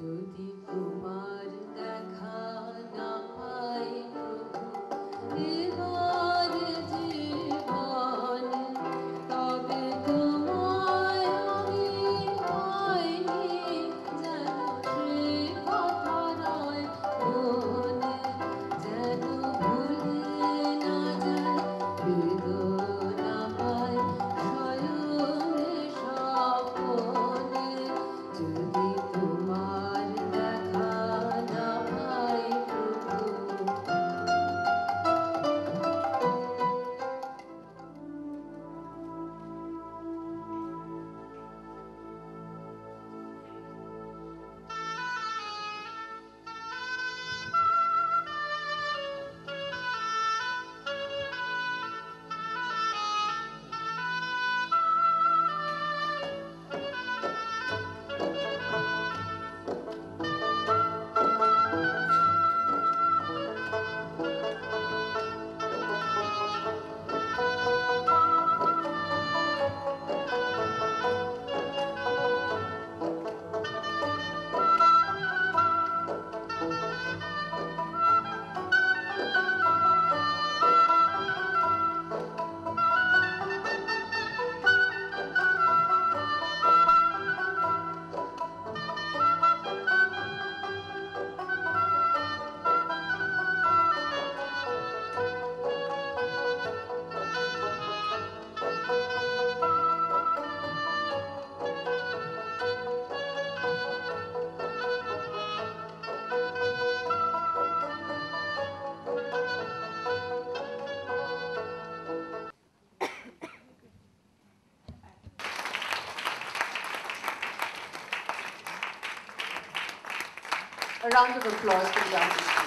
যদি তোমার A round of applause for the artistry.